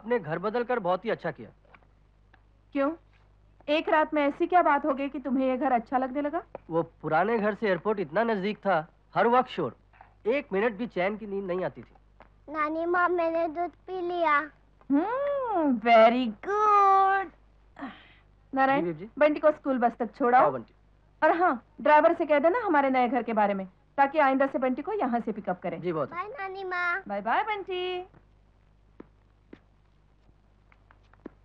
आपने घर बदल कर बहुत ही अच्छा किया। क्यों? एक रात में ऐसी क्या बात हो गई कि तुम्हें ये घर अच्छा लगने लगा? वो पुराने घर से एयरपोर्ट इतना नज़दीक था हर वक्त शोर। एक मिनट भी चैन की नींद नहीं आती थी। नानी माँ मैंने दूध पी लिया। Hmm very good Narayan Bunty को स्कूल बस तक छोड़ा बंटी। और हाँ ड्राइवर से कह देना हमारे नए घर के बारे में ताकि आइंदा से बंटी को यहाँ से पिकअप करे। जी बहुत बाय नानी माँ। Bye bye Bunty.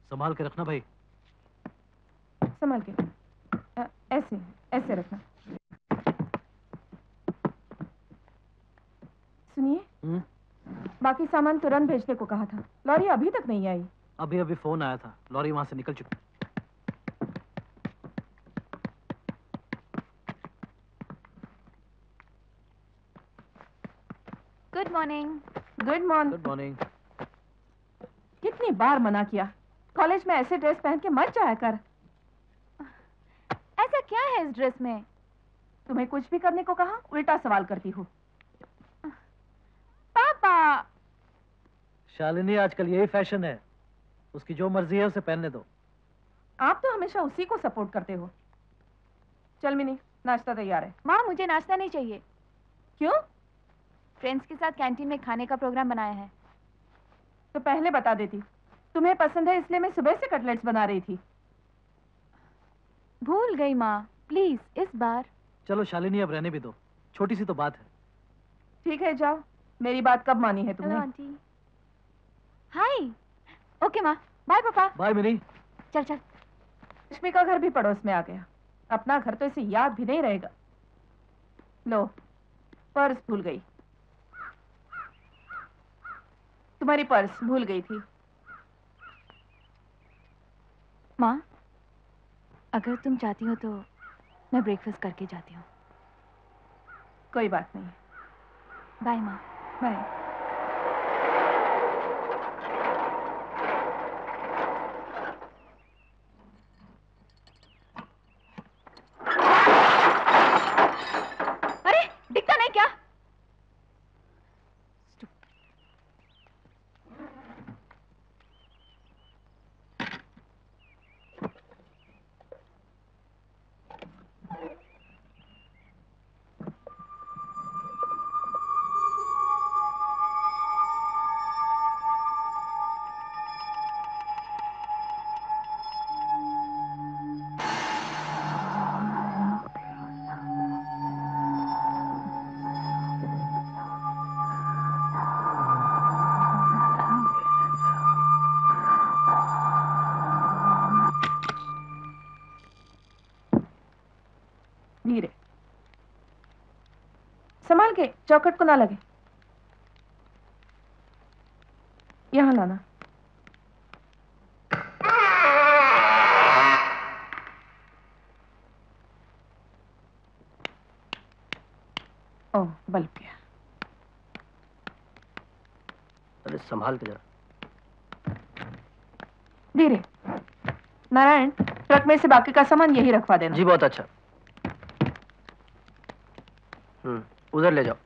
संभाल के रखना भाई। संभाल के। ऐसे ऐसे रखना। सुनिए। हम्म? बाकी सामान तुरंत भेजने को कहा था। लॉरी अभी तक नहीं आई। अभी अभी फ़ोन आया था। लॉरी वहाँ से निकल चुकी। Good morning good morning good morning कितनी बार मना किया। कॉलेज में ऐसे ड्रेस पहन के मत जाया कर। ऐसा क्या है इस ड्रेस में? तुम्हें कुछ भी करने को कहा उल्टा सवाल करती हो। पापा! शालिनी आजकल यही फ़ैशन है। उसकी जो मर्ज़ी है उसे पहनने दो। आप तो हमेशा उसी को सपोर्ट करते हो। चल मिनी नाश्ता तैयार है। माँ मुझे नाश्ता नहीं चाहिए। क्यों? फ्रेंड्स के साथ कैंटीन में खाने का प्रोग्राम बनाया है। तो पहले बता देती। तुम्हें पसंद है इसलिए मैं सुबह से कटलेट्स बना रही थी। भूल गई माँ। प्लीज़ इस बार। चलो शालिनी अब रहने भी दो। छोटी सी तो बात है। ठीक है जाओ। मेरी बात कब मानी है तुमने? आंटी। हाय। ओके माँ। बाय पापा। बाय मिनी। चल चल। लक्ष्मी का घर भी पड़ोस में आ गया। अपना घर तो इसे याद भी नहीं रहेगा। लो पर्स भूल गई। तुम्हारी पर्स भूल गई थी। माँ? अगर तुम चाहती हो तो मैं ब्रेकफास्ट करके जाती हूँ। कोई बात नहीं। बाय माँ। बाय के चौखट को ना लगे। यहाँ लाना। ओह बल्ब गया। अरे संभाल के जरा। धीरे। नारायण ट्रक में से बाकी का सामान यही रखवा देना। जी बहुत अच्छा। उधर ले जाओ।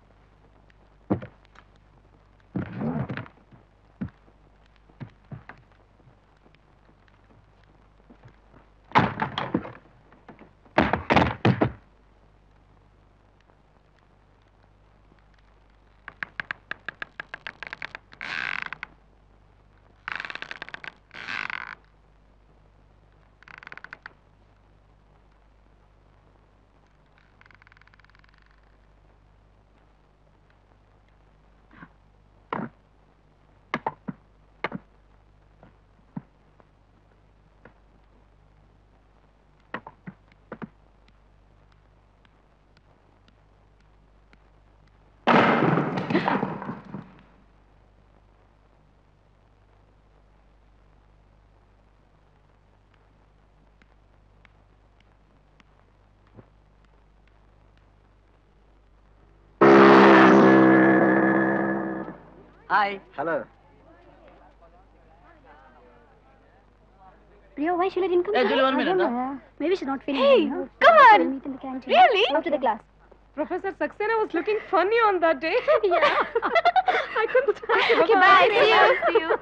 Hi hello Rio, why should I didn't come? Hey, Julie, one I minute. Maybe she's not feeling Hey, well. come on. meet in the canteen. Really? Go to the class. Professor Saxena was looking funny on that day. Yeah. I couldn't. Okay, bye. See you. See you.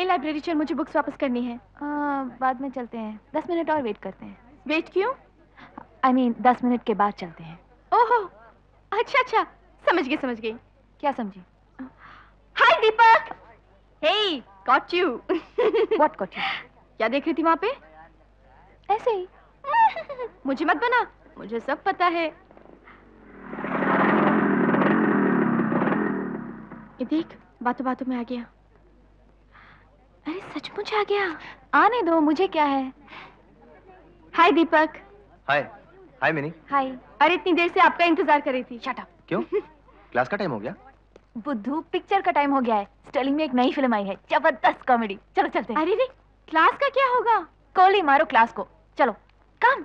A library चल मुझे books वापस करनी है आ, बाद में चलते हैं दस मिनट और वेट करते हैं वेट क्यों आई मीन दस मिनट के बाद चलते हैं ओहो अच्छा अच्छा समझ गई समझ गई क्या समझी Deepak. Hey got you what got you क्या देख रही थी वहाँ पे? ऐसे ही। मुझे मत बना मुझे सब पता है। ये देख बातों बातों में आ गया। अरे सचमुच आ गया। आने दो मुझे क्या है? हाय दीपक। हाय हाय मिनी हाय अरे इतनी देर से आपका इंतज़ार कर रही थी। शट अप क्यों? क्लास का टाइम हो गया। बुद्धू पिक्चर का टाइम हो गया है। स्टर्लिंग में एक नई फ़िल्म आई है। ज़बरदस्त कॉमेडी चलो चलते हैं। अरे रे क्लास का क्या होगा? कोली मारो क्लास को। चलो कम